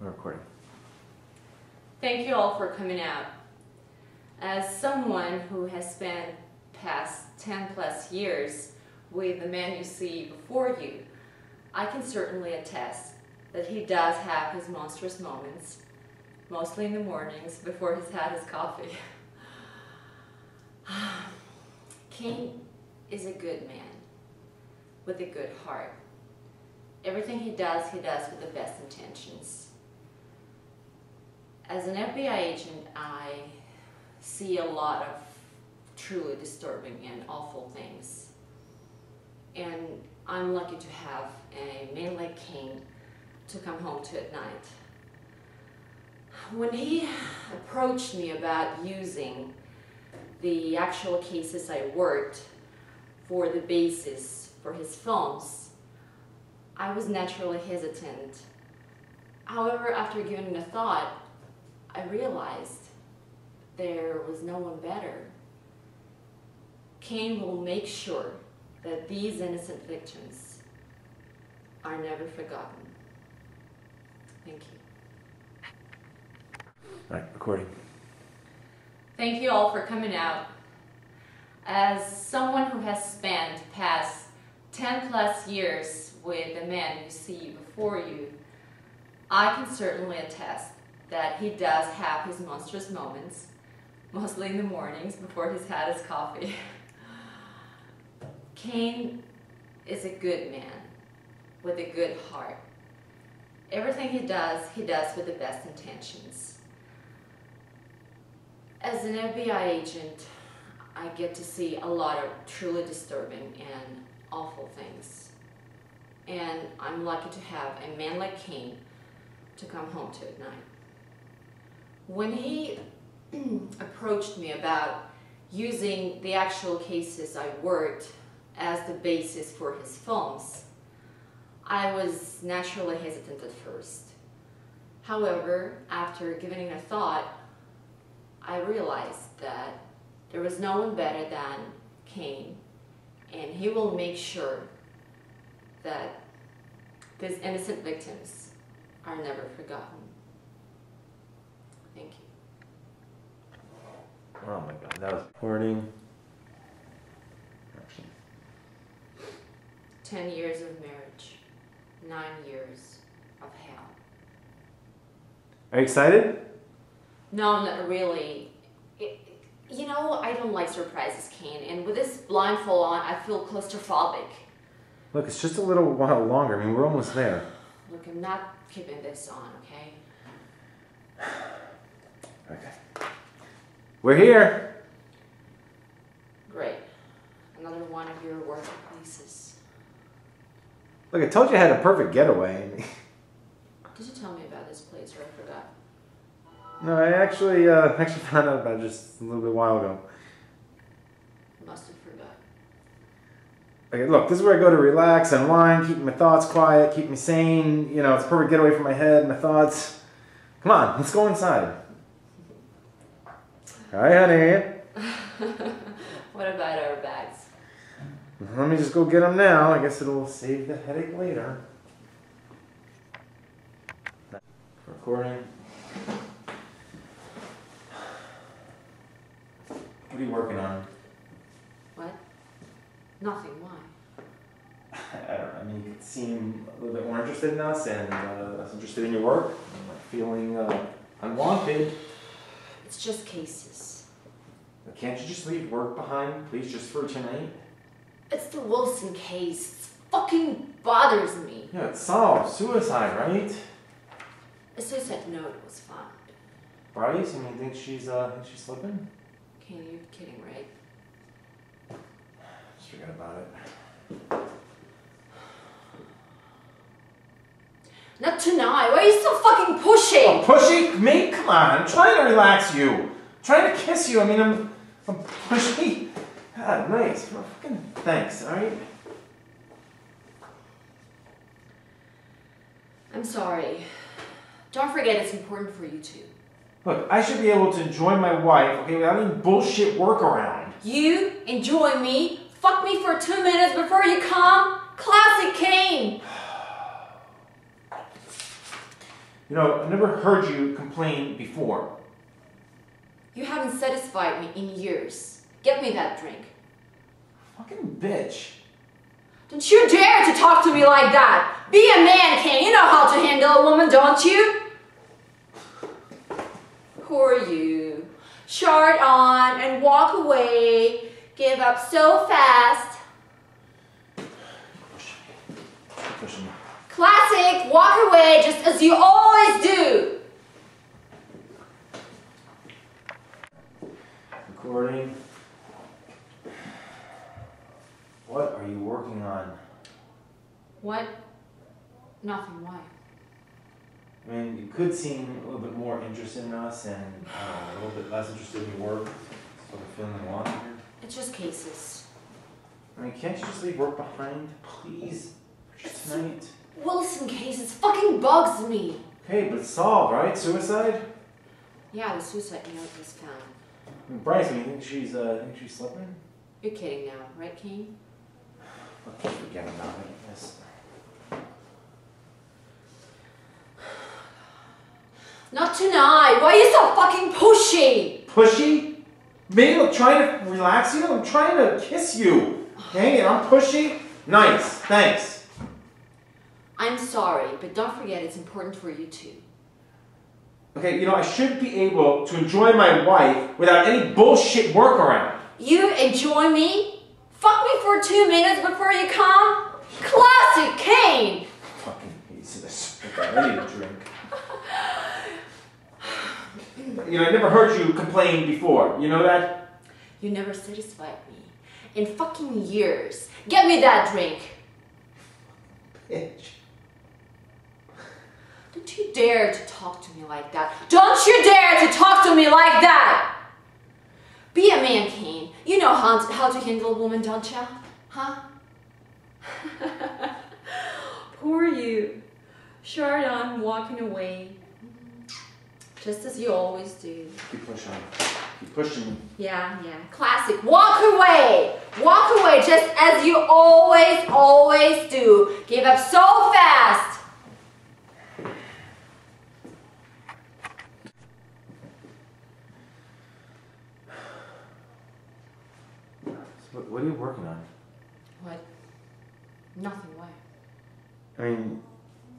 We're recording. Thank you all for coming out. As someone who has spent past 10 plus years with the man you see before you, I can certainly attest that he does have his monstrous moments, mostly in the mornings before he's had his coffee. Kane is a good man with a good heart. Everything he does, he does with the best intentions. As an FBI agent, I see a lot of truly disturbing and awful things. And I'm lucky to have a man like Kane to come home to at night. When he approached me about using the actual cases I worked for the basis for his films, I was naturally hesitant. However, after giving it a thought, I realized there was no one better. Kane will make sure that these innocent victims are never forgotten. Thank you. All right, recording. Thank you all for coming out. As someone who has spent past 10 plus years with the man you see before you, I can certainly attest that he does have his monstrous moments, mostly in the mornings before he's had his coffee. Kane is a good man with a good heart. Everything he does, he does with the best intentions. As an FBI agent, I get to see a lot of truly disturbing and awful things. And I'm lucky to have a man like Kane to come home to at night. When he approached me about using the actual cases I worked as the basis for his films, I was naturally hesitant at first. However, after giving it a thought, I realized that there was no one better than Kane, and he will make sure that these innocent victims are never forgotten. Thank you. Oh my god, that was recording. Action. 10 years of marriage, 9 years of hell. Are you excited? No, not really. It, you know, I don't like surprises, Kane, and with this blindfold on, I feel claustrophobic. Look, it's just a little while longer. I mean, we're almost there. Look, I'm not keeping this on, okay? Okay. We're here. Great. Another one of your working places. Look, I told you I had a perfect getaway. Did you tell me about this place or I forgot? no, I actually uh, actually found out about it just a little bit while ago. Must have forgot. Okay, look, this is where I go to relax, unwind, keep my thoughts quiet, keep me sane. You know, it's a perfect getaway from my head, my thoughts. Come on, let's go inside. Hi, honey. what about our bags? Let me just go get them now. I guess it'll save the headache later. Recording. What are you working on? What? Nothing. Why? I don't know. I mean, you seem a little bit more interested in us and uh, less interested in your work. I'm like feeling uh, unwanted. It's just cases. Can't you just leave work behind, please, just for tonight? It's the Wilson case. It fucking bothers me. Yeah, it's solved. Suicide, right? A suicide note was found. Bryce, I mean, think she's uh, think she's slipping? Kane, you're kidding, right? Just forget about it. Not tonight. Why are you so fucking pushing? Oh, pushy? Me? Come on, I'm trying to relax you. I'm trying to kiss you. I mean, I'm, I'm pushy. God, nice. Well, fucking thanks, alright? I'm sorry. Don't forget it's important for you too. Look, I should be able to enjoy my wife, okay, without any bullshit workaround. You enjoy me, fuck me for two minutes before you come. Classic Kane. You know, I never heard you complain before. You haven't satisfied me in years. Get me that drink. Fucking bitch. Don't you dare to talk to me like that! Be a man, Kane! You know how to handle a woman, don't you? Who are you? Shard on and walk away. Give up so fast. Push me. Keep pushing me. Classic, walk away just as you always do. Recording. What are you working on? What? Nothing, why? I mean, you could seem a little bit more interested in us and uh, a little bit less interested in your work. Sort of feeling the want here. It's just cases. I mean, can't you just leave work behind, please? For just tonight. Wilson cases fucking bugs me. Okay, but it's solved, right? Suicide? Yeah, the suicide note was found. I Bryce, I you think she's, uh, think she's slipping? You're kidding now, right, Kane? Let's forget about it. Yes. Not tonight. Why are you so fucking pushy? Pushy? Me? I'm trying to relax you? I'm trying to kiss you. Okay, and I'm pushy? Nice, thanks. I'm sorry, but don't forget it's important for you too. Okay, you know, I should be able to enjoy my wife without any bullshit workaround. You enjoy me? Fuck me for two minutes before you come? Classic Kane! Fucking piece of this. I need a drink. You know, I never heard you complain before. You know that? You never satisfied me. In fucking years. Get me that drink. Bitch. Don't you dare to talk to me like that. Don't you dare to talk to me like that! Be a man, Kane. You know how to, how to handle a woman, don't you? Huh? Poor you. Chardon walking away. Just as you always do. Keep pushing. Keep pushing. Yeah, yeah. Classic. Walk away! Walk away just as you always, always do. Give up so fast! So what, are you working on? What? Nothing, why? I mean,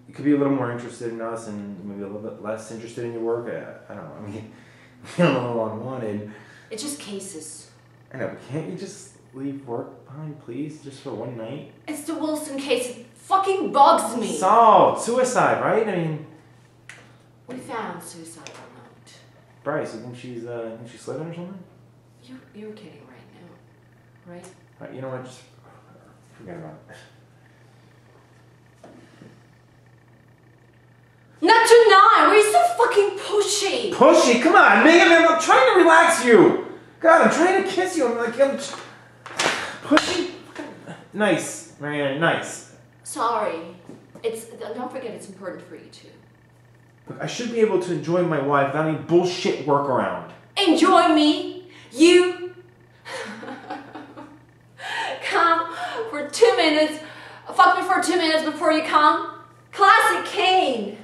you could be a little more interested in us and maybe a little bit less interested in your work. I, I don't know. I mean, you don't know what I wanted. It's just cases. I know, but can't you just leave work behind, please? Just for one night? It's the Wilson case. It fucking bugs me. Solved! Suicide, right? I mean, we found suicidal note. Bryce, you think she's, uh, you think she's slipping or something? You, you're kidding right right? Right, you know what? Just forget about it. Not tonight! Are you so fucking pushy? Pushy, come on, man! I'm trying to relax you. God, I'm trying to kiss you. I'm like, I'm just... pushy. Nice, Marianne, nice. Sorry. It's don't forget it's important for you too. Look, I should be able to enjoy my wife without any bullshit workaround. Enjoy me, you. come for two minutes. Fuck me for two minutes before you come. Classic Kane.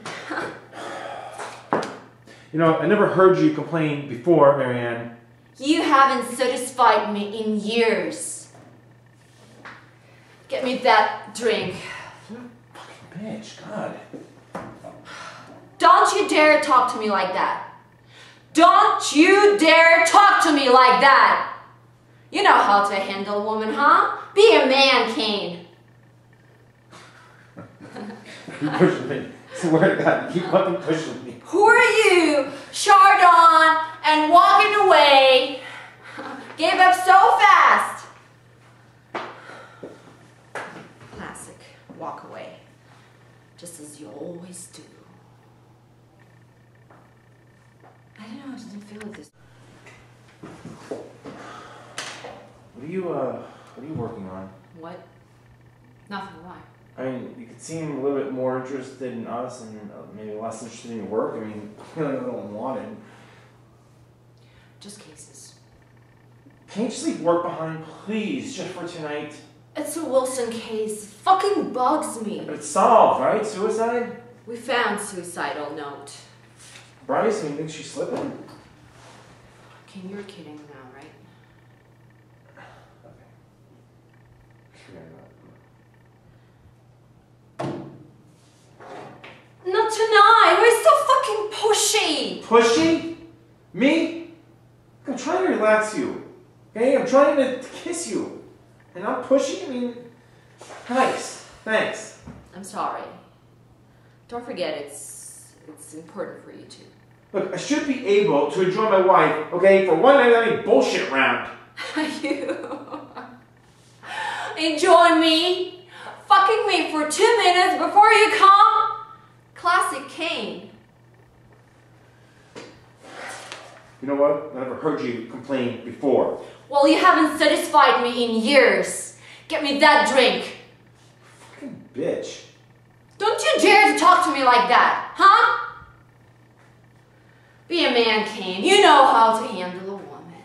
You know, I never heard you complain before, Marianne. You haven't satisfied me in years. Get me that drink. You Fucking bitch, God. Don't you dare talk to me like that. Don't you dare talk to me like that. You know how to handle a woman, huh? Be a man, Kane. Keep pushing me. Swear to God, keep fucking pushing me. Who are you, Chardon, and walking away? Gave up so fast. Classic. Walk away. Just as you always do. I don't know, I didn't feel like this. What are you, uh, what are you working on? What? Nothing, why? I mean, you could seem a little bit more interested in us and uh, maybe less interested in your work. I mean, clearly don't want it. Just cases. Can't you just leave work behind, please, just for tonight? It's a Wilson case. Fucking bugs me. But it's solved, right? Suicide? We found suicidal note. Bryce, you think she's slipping? Kane, you're kidding now, right? Okay. Forget about Not tonight. We're so fucking pushy. Pushy? Me? I'm trying to relax you. Okay? I'm trying to kiss you. And I'm pushy? I mean, nice. Thanks. I'm sorry. Don't forget, it's it's important for you too. Look, I should be able to enjoy my wife, okay, for one night of any bullshit round. you enjoy me, fucking me for two minutes before you come. Classic Kane. You know what? I never heard you complain before. Well, you haven't satisfied me in years. Get me that drink. Fucking bitch. Don't you dare to talk to me like that, huh? Be a man, Kane. You know how to handle a woman.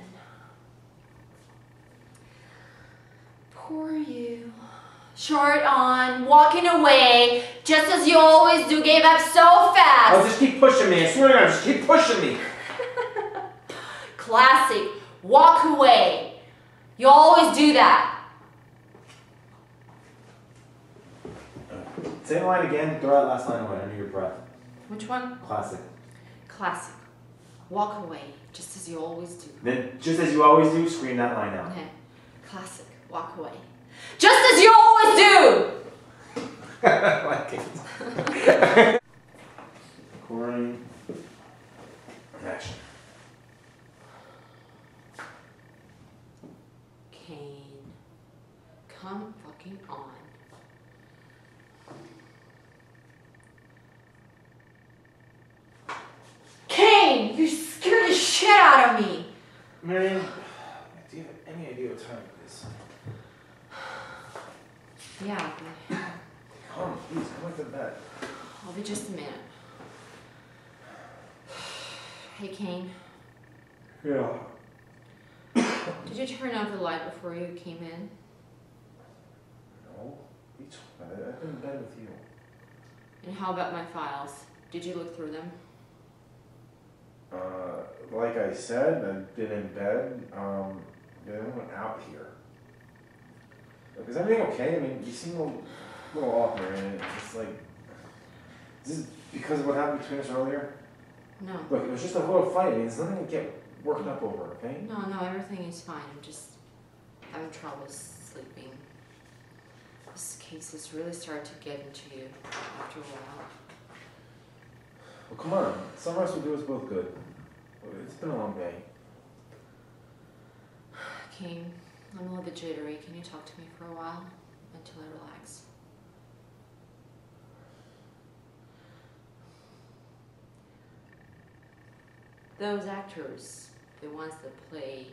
Poor you. Short on, walking away, just as you always do, gave up so fast. Fast. just keep pushing me. I swear to God, just keep pushing me. Classic. Walk away. You always do that. Same line again. Throw that last line away under your breath. Which one? Classic. Classic. Walk away, just as you always do. Then, just as you always do, scream that line out. Okay. Classic. Walk away. Just as you always do! I like it. Recording. Action. Kane. Come fucking on. Kane! You scared the shit out of me! Marianne, do you have any idea what time it is? Yeah, but Come on, please, come to bed. I'll be just a minute. Hey, Kane. Yeah. Did you turn off the light before you came in? You talking about? I've been in bed with you. And how about my files? Did you look through them? Uh, like I said, I've been in bed. Um, I went out here. Is everything okay? I mean, you seem a little, little off, Marianne. It's like, is this because of what happened between us earlier? No. Look, it was just a little fight. I mean, there's nothing to get worked up over, okay? No, no, everything is fine. I'm just having trouble sleeping. This case really started to get into you after a while. Well, come on. Some rest will do us both good. It's been a long day. Kane, I'm a little bit jittery. Can you talk to me for a while until I relax? Those actors, the ones that play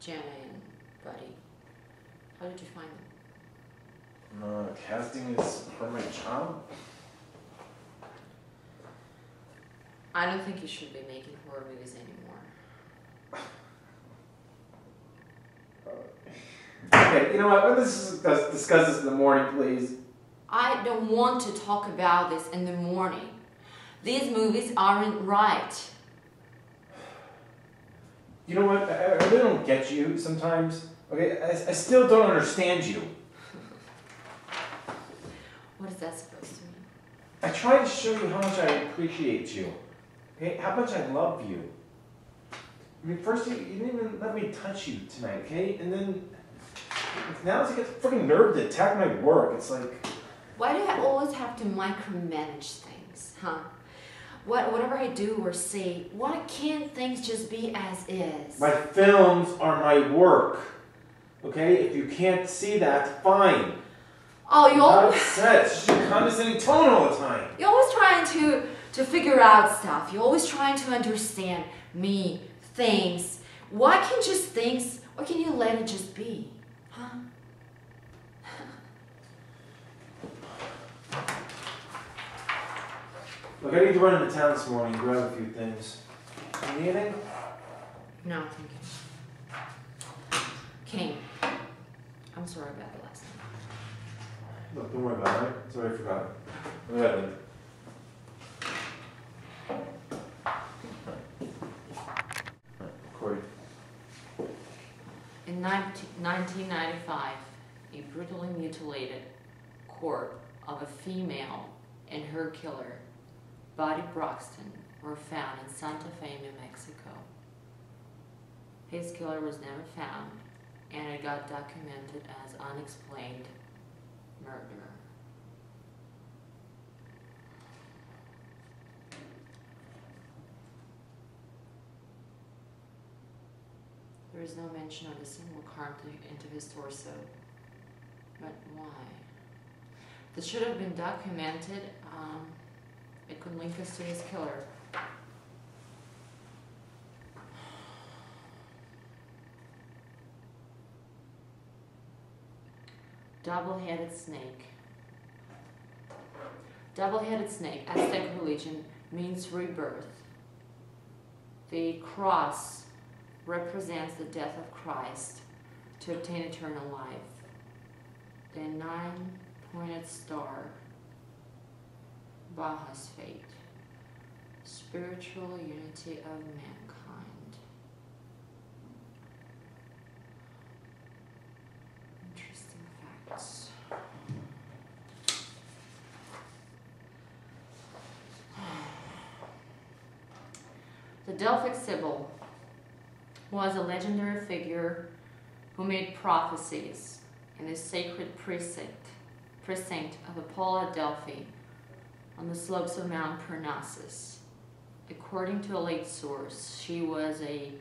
Jenna and Buddy, how did you find them? Uh, casting is for my job. I don't think you should be making horror movies anymore. Okay, you know what? Let's discuss, discuss this in the morning, please. I don't want to talk about this in the morning. These movies aren't right. You know what? I, I really don't get you sometimes. Okay, I, I still don't understand you. That supposed to mean? I try to show you how much I appreciate you. Okay, how much I love you. I mean, first you, you didn't even let me touch you tonight, okay? And then now it's like it's freaking nerve to attack my work. It's like Why do I always have to micromanage things, huh? What, whatever I do or say, why can't things just be as is? my films are my work. Okay, if you can't see that, fine. Oh, you Not always, upset. It's just a condescending tone all the time. you're always trying to, to figure out stuff. You're always trying to understand me, things. Why can't just things, why can't you let it just be? Huh? Look, I need to run into town this morning, grab a few things. You need anything? No, thank you. Kane, I'm sorry about the last time. Don't worry about it. It's already forgotten. In 1995, a brutally mutilated corpse of a female and her killer, Buddy Broxton, were found in Santa Fe, New Mexico. His killer was never found, and it got documented as unexplained murder. There is no mention of a single carved into his torso. But why? This should have been documented. Um, it could link us to his killer. Double-headed snake. Double-headed snake, Aztec religion, means rebirth. The cross represents the death of Christ to obtain eternal life. The nine-pointed star, Baha'i faith, spiritual unity of mankind. The Delphic Sibyl was a legendary figure who made prophecies in the sacred precinct, precinct of Apollo Delphi on the slopes of Mount Parnassus. According to a late source, she was a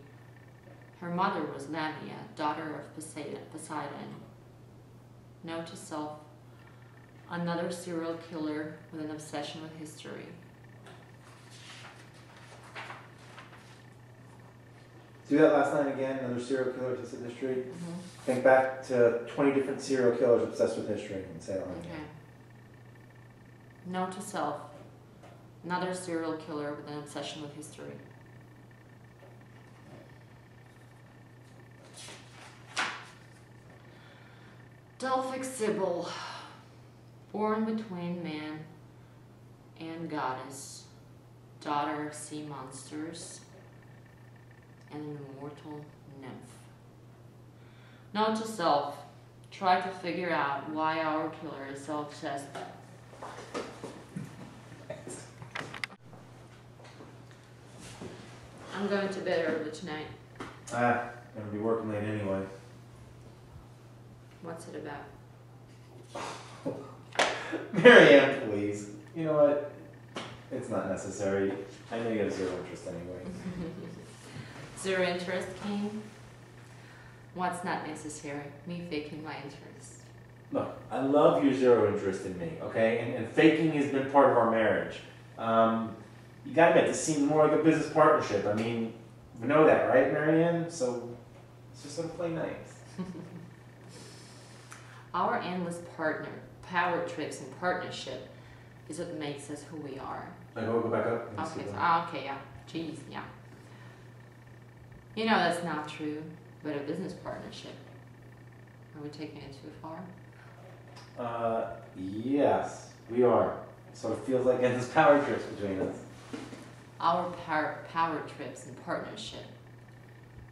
her mother was Lamia, daughter of Poseidon. Note to self, another serial killer with an obsession with history. Do that last line again, another serial killer obsessed with history. Mm-hmm. Think back to 20 different serial killers obsessed with history and say it line Okay. Note to self, another serial killer with an obsession with history. Delphic Sibyl, born between man and goddess, daughter of sea monsters, and an immortal nymph. Note to self, try to figure out why our killer is so obsessed I'm going to bed early tonight. Ah, gonna be working late anyway. What's it about? Marianne, please. You know what? It's not necessary. I know you have zero interest anyway. Zero interest, Kane? What's not necessary? Me faking my interest. Look, I love your zero interest in me, okay? And, and faking has been part of our marriage. Um, you gotta make this seem more like a business partnership. I mean, we know that, right, Marianne? So let's just sort of play nice. Our endless partner, power trips and partnership is what makes us who we are. Oh, go back up. Okay, so, ah, okay, yeah. Jeez, yeah. You know that's not true, but a business partnership. Are we taking it too far? Uh, yes, we are. Sort of feels like endless power trips between us. Our power, power trips and partnership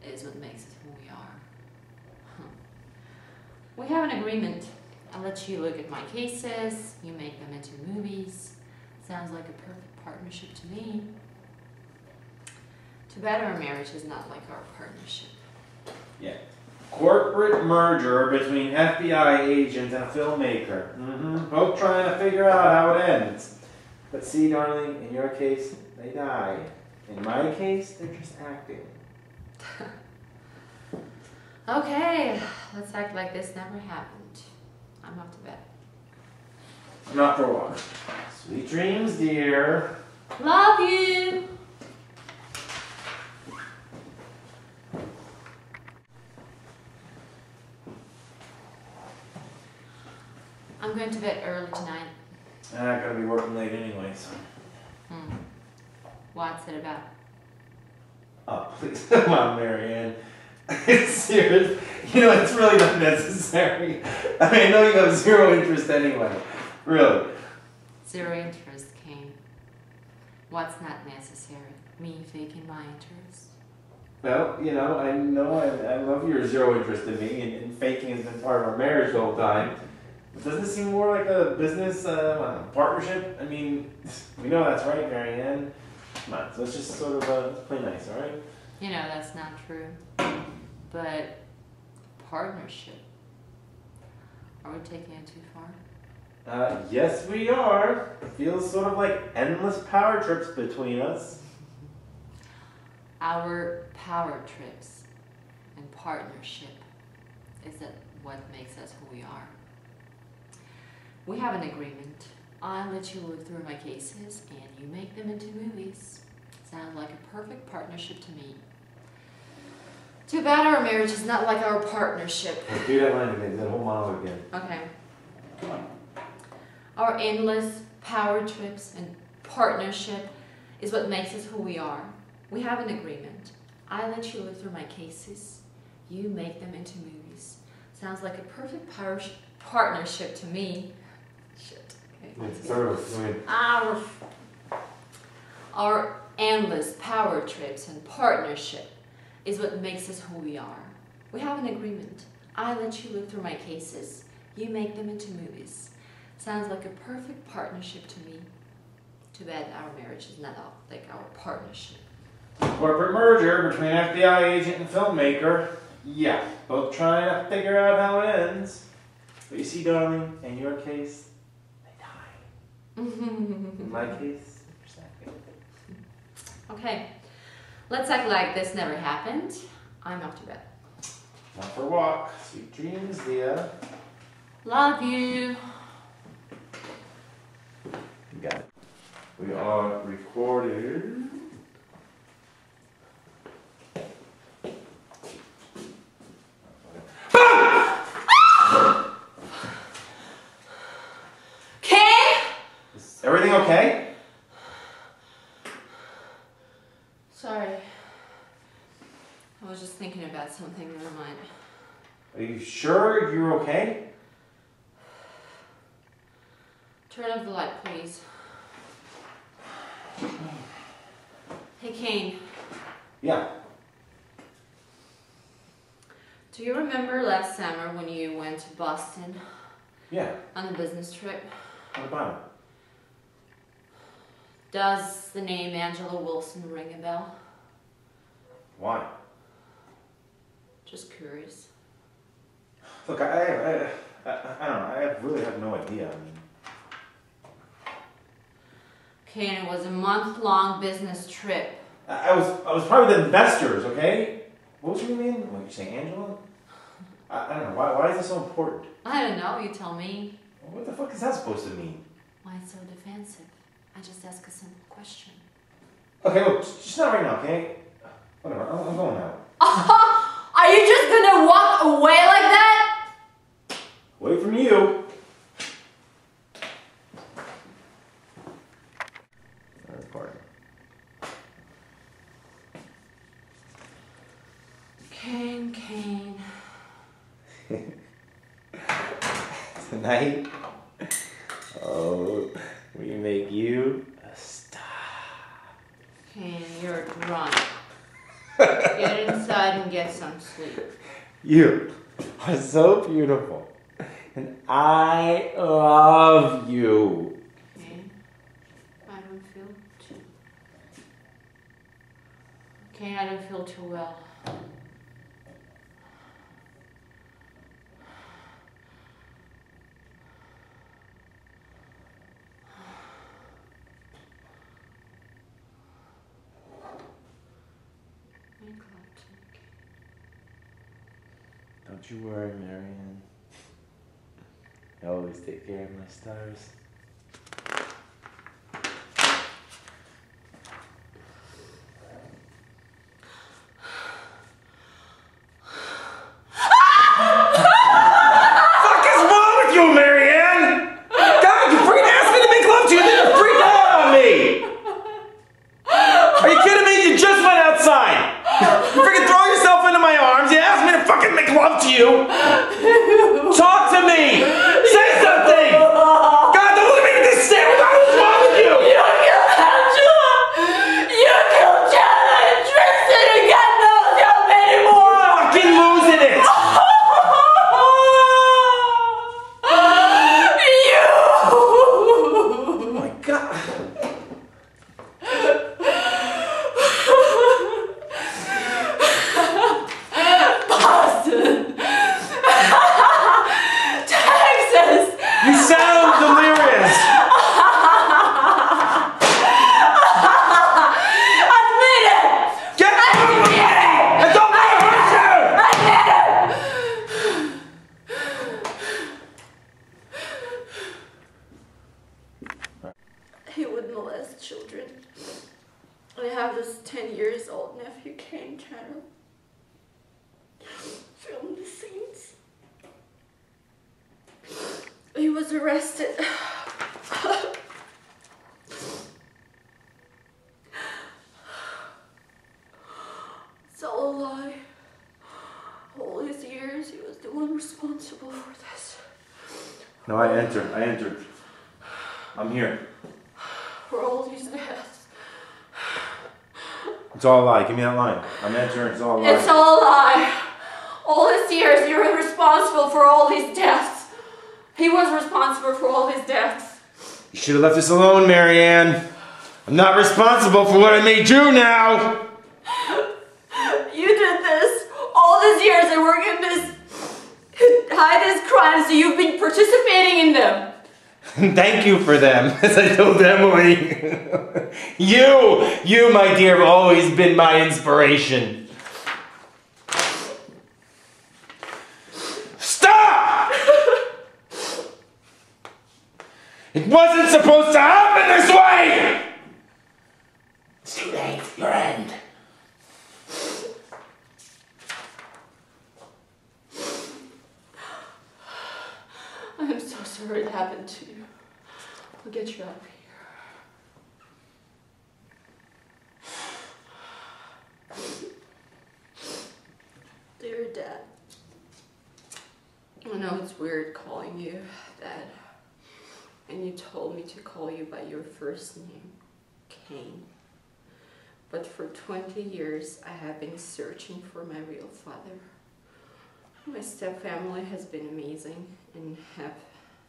is what makes us who we are. We have an agreement. I'll let you look at my cases, you make them into movies. Sounds like a perfect partnership to me. Too bad our marriage is not like our partnership. Yeah. Corporate merger between FBI agent and a filmmaker. Mm-hmm. Both trying to figure out how it ends. But see, darling, in your case, they die. In my case, they're just acting. Okay, let's act like this never happened. I'm off to bed. Not for a while. Sweet dreams, dear. Love you! I'm going to bed early tonight. I'm not gonna be working late anyway, so. Hmm. What's it about? Oh, please, come on, Marianne. It's serious. You know, it's really not necessary. I mean, I know you have zero interest anyway. Really. Zero interest, Kane. What's not necessary? Me faking my interest? Well, you know, I know I, I love your zero interest in me, and, and faking has been part of our marriage the whole time. But doesn't it seem more like a business uh, partnership? I mean, we know that's right, Marianne. Come on, so let's just sort of uh, play nice, all right? You know, that's not true. But partnership. Are we taking it too far? Uh, yes, we are. It Feels sort of like endless power trips between us. Our power trips and partnership is that what makes us who we are. We have an agreement. I let you look through my cases and you make them into movies. Sounds like a perfect partnership to me. Too bad our marriage is not like our partnership. Do that line again, that whole monologue again. Okay. Our endless power trips and partnership is what makes us who we are. We have an agreement. I let you look through my cases. You make them into movies. Sounds like a perfect power partnership to me. Shit. Okay, once Yeah, again. Sort of. I mean, Our, our endless power trips and partnership is what makes us who we are. We have an agreement. I let you look through my cases. You make them into movies. Sounds like a perfect partnership to me. Too bad our marriage is not all- like our partnership. Corporate merger between FBI agent and filmmaker. Yeah, both trying to figure out how it ends. But you see, darling, in your case, they die. In my case, okay, let's act like this never happened. I'm off to bed. Time for a walk. Sweet dreams, Leah. Love you. You got it. We are recorded. Ken! Is everything okay? Sorry. I was just about something, never mind. Are you sure you're okay? Turn off the light, please. Hey, Kane, Yeah. do you remember last summer when you went to Boston Yeah. on a business trip? What about it? Does the name Angela Wilson ring a bell? Why? Just curious. Look, I, I, I, I, don't know. I really have no idea. I mean, Kane, it was a month long business trip. I, I was, I was probably the investors. Okay. What was your name? What you say, Angela? I, I don't know. Why, why is this so important? I don't know, you tell me. What the fuck is that supposed to mean? Why so defensive? I just ask a simple question. Okay, look, just not right now, okay? Whatever. I'm, I'm going now. Are you just gonna walk away like that? Away from you. Kane, Kane. Tonight, oh, we make you a star. Kane, you're drunk. Get inside and get some sleep. You are so beautiful, and I love you. Kane, I don't feel too. Okay, I don't feel too well. Wake up, Kane. Don't you worry, Marianne. I always take care of my stars. You said all a lie. Give me that line. I'm entering. It's all a lie. It's all a lie. All these years, you're responsible for all these deaths. He was responsible for all his deaths. You should have left us alone, Marianne. I'm not responsible for what I made you now. You did this all these years and we're to hide his crimes, so you've been participating in them. Thank you for them, as I told Emily. you, you, my dear, have always been my inspiration. Stop! it wasn't supposed to happen this way! It's too late. Your end. Sorry it happened to you. I'll get you out of here. Dear Dad, I know it's weird calling you Dad, and you told me to call you by your first name, Kane. But for 20 years, I have been searching for my real father. My stepfamily has been amazing and have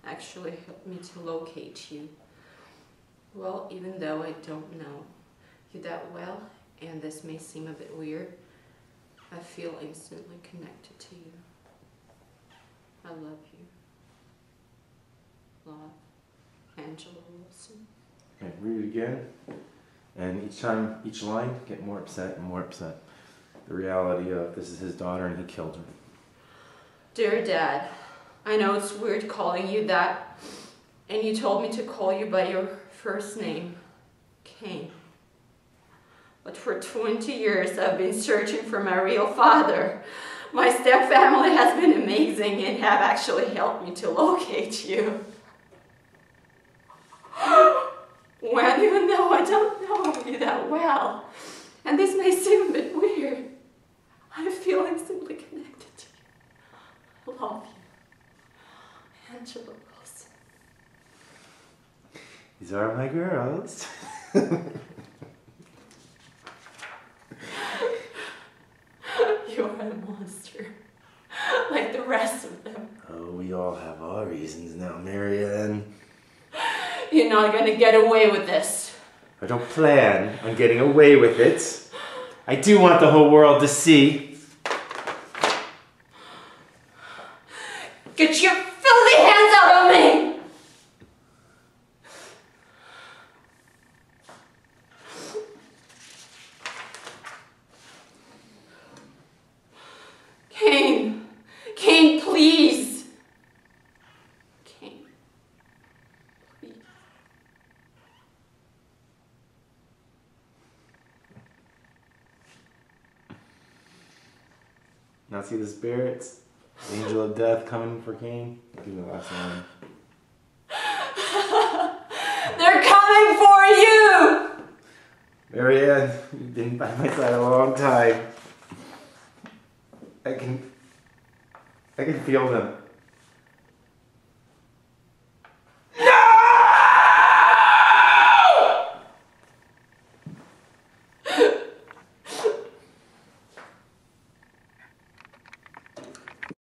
actually helped me to locate you. Well, even though I don't know you that well, and this may seem a bit weird, I feel instantly connected to you. I love you. Love, Angela Wilson. Okay, read it again. And each time, each line, get more upset and more upset. The reality of this is his daughter and he killed her. Dear Dad, I know it's weird calling you that, and you told me to call you by your first name, Kane. But for 20 years, I've been searching for my real father. My step family has been amazing and have actually helped me to locate you. When even though I don't know you that well, and this may seem a bit weird, I feel instantly connected to you. I love you. Angela Wilson. These are my girls. You are a monster. Like the rest of them. Oh, we all have our reasons now, Marianne. You're not gonna get away with this. I don't plan on getting away with it. I do want the whole world to see. Get your filthy hands out of me! Kane! Kane, please! Kane. Please. Now see the spirits, angel of death coming for Kane. Give me the last line. They're coming for you! Marianne, you've been by my side a long time. I can, I can feel them.